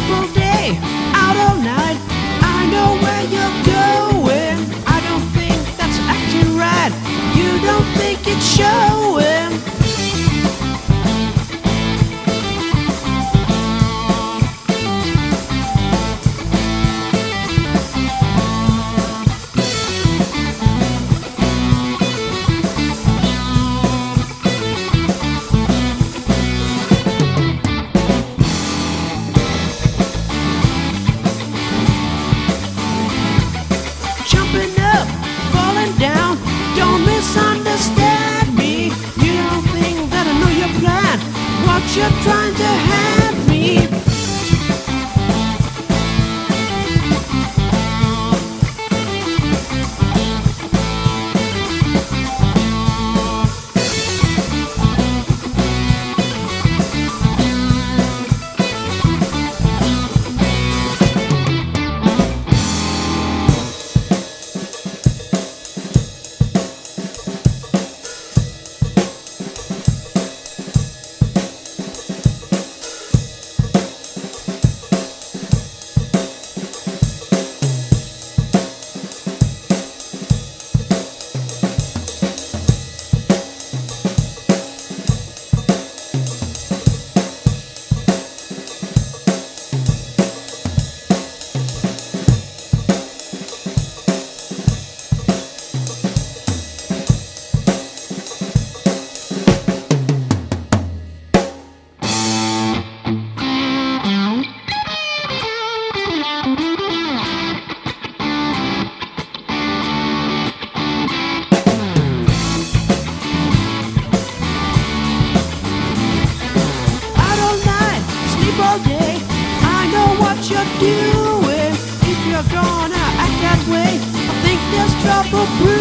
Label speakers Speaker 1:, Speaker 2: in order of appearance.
Speaker 1: sleep day, out all night. I know where you're you're trying to I know what you're doing. If you're gonna act that way, I think there's trouble brewing.